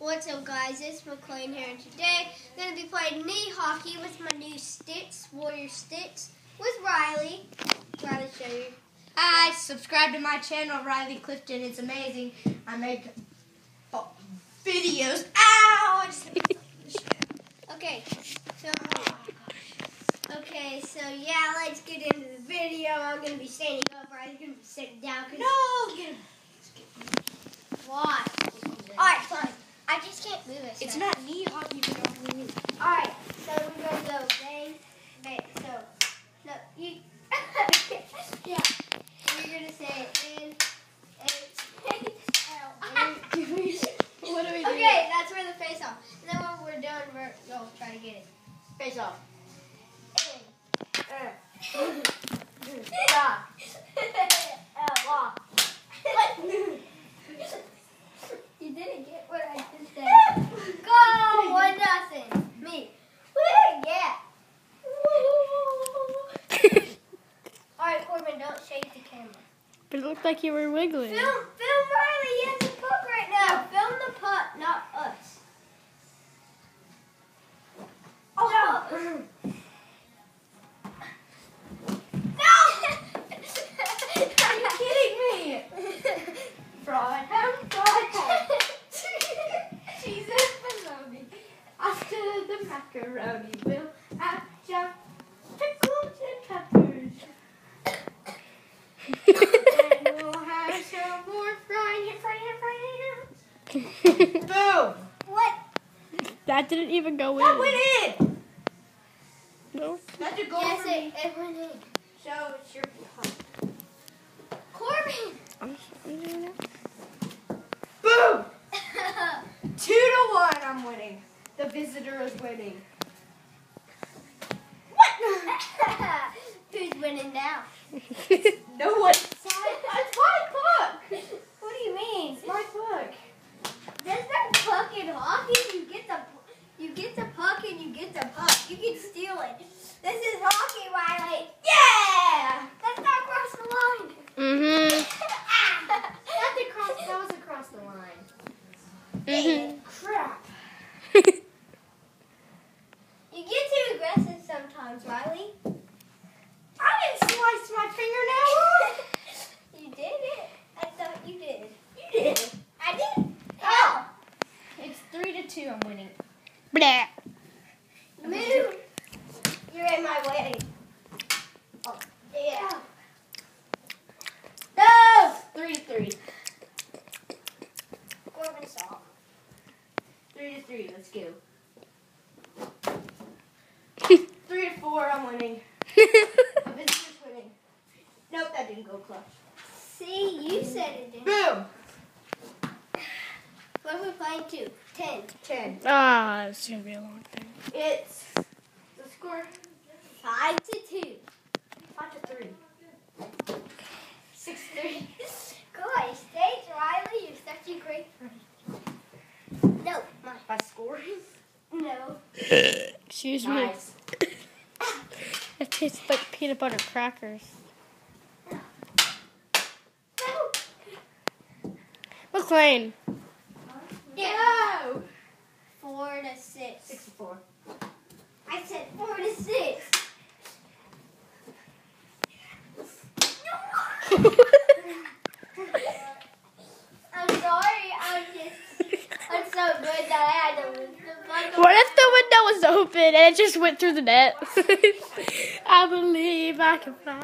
What's up guys, it's McClain here and today I'm going to be playing knee hockey with my new sticks, Warrior sticks, with Riley. Riley, show you. Hi, subscribe to my channel, Riley Clifton. It's amazing. I make oh, videos. Ow! Okay, so, okay, so yeah, let's get into the video. I'm going to be standing up, Riley's going to be sitting down. 'cause- no, get him. Why? Alright, fine. I just can't move it. It's not knee hockey. You don't need Alright, so we're going to go bang, bang, so, no, you, yeah, you're going to say in, H, L, What are we doing? Okay, that's where the face off. And then when we're done, we're, go try to get it. Face off. In. Stop. L, off. You didn't get what I just said. Go! One nothing. Me. Yeah. Alright, Corbin, don't shake the camera. But it looked like you were wiggling. Film, film Riley. He has a puck right now. Film the puck, not us. Oh. No! Boom! what? that didn't even go That in. went in! No. That's a goal Yes, for it, me. it went in. So it's your Corbin! I'm, I'm doing it. Boom! Two to one, I'm winning. The visitor is winning. What? Who's winning now? No one. It's my book. What do you mean? It's my book. There's no puck in You get the you get the puck and you get the puck. You can steal it. This is hockey, Riley. Yeah! Let's not cross the line. mm-hmm. That's across. That was across the line. Mm-hmm. Crap. You get too aggressive sometimes, Riley. I didn't slice my fingernail off. you did it. I thought you did. You did. I did. Oh, It's three to two. I'm winning. Blah. move. You're in my way. Oh, yeah. No. Three to three. Corbin saw. Three to three. Let's go. Three to four. I'm winning. Visitor's winning. Nope, that didn't go clutch. See, you said it didn't. Boom. What are we playing to? Ten. Ten. ah, it's gonna be a long thing. It's the score Five to two. five to three. Six three. Guys, thanks, Riley. You're such a great friend. No, mine. By scoring. No. Excuse me. It tastes like peanut butter crackers. No. McClain. Four to six. Six to four. I said four to six. I'm sorry. I'm just. I'm so good that I had to the. What if the window was open and it just went through the net? I believe I can fly.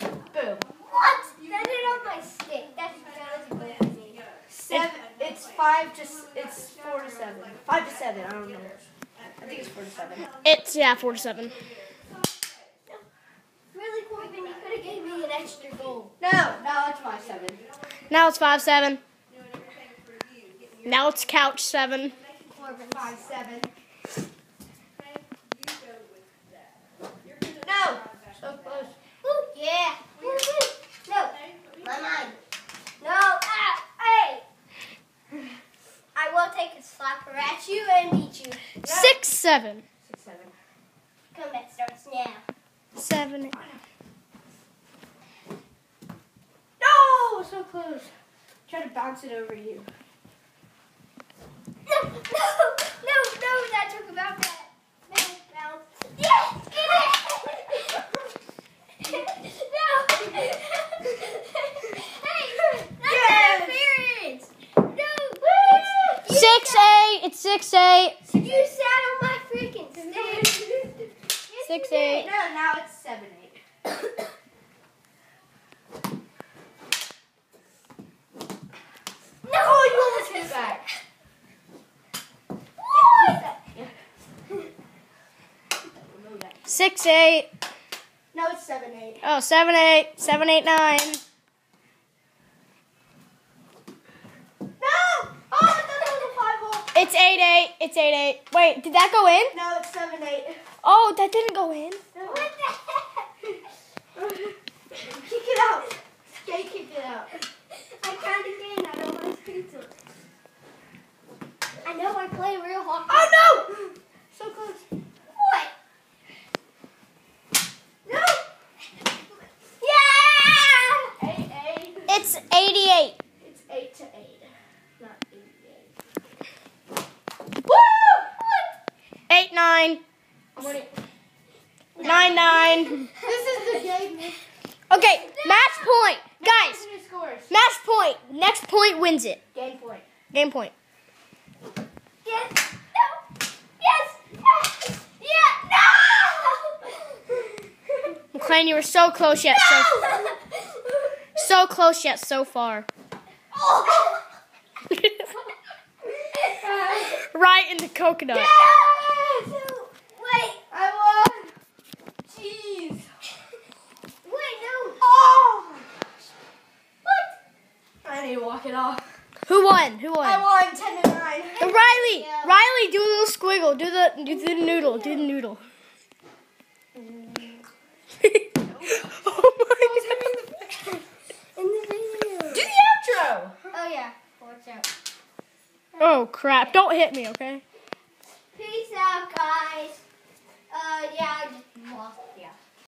Boom. What? Set it on my stick. That's that was good for me. Seven. It's five to. s- It's four to seven. Five to seven. I don't know. I think it's four to seven. It's yeah, four to seven. Really, Corbin, you could have gave me an extra goal. No. No, it's five seven. Now it's five seven. Now it's couch seven. Corbin. Five seven. No. So close. Ooh, yeah. No, my mind. No, ah, hey. I will take a slapper at you and beat you. Seven. Six seven. Comeback starts now. Seven. No. So close. Try to bounce it over you. Six eight. It's six eight. You sat on my freaking stick. Six eight. No, now it's seven eight. No, you almost hit back. Six eight. No, it's seven eight. Oh, seven eight. Seven eight nine. No! Oh, I thought it was a five hole. It's eight eight. It's eight eight. Wait, did that go in? No, it's seven eight. Oh, that didn't go in. What the heck? Kick it out. Jay, kick it out. I can't again. I don't want to to it. I know I play real hockey. Oh no! So close. What? No. Yeah. Eight eight. It's eighty eight. It's eight to eight. Not eighty-eight. Woo! Eight nine. Nine nine. This is the game. Okay, match point, guys. Match point. Next point wins it. Game point. Game point. Yes. No. Yes. No. Yeah. No. McClain, you were so close yet so No. so close yet so far. Oh. right in the coconut. Yes. Wait. I won. Jeez. Wait. No. Oh. What? I need to walk it off. Who won? Who won? I won ten to nine. Uh, Riley. Yeah. Riley, do a little squiggle. Do the do the noodle. Do the noodle. oh my god. The video. Do the outro. Oh yeah. Watch out. Oh crap! Don't hit me, okay? Peace out, guys. Uh, yeah, I just lost. Yeah.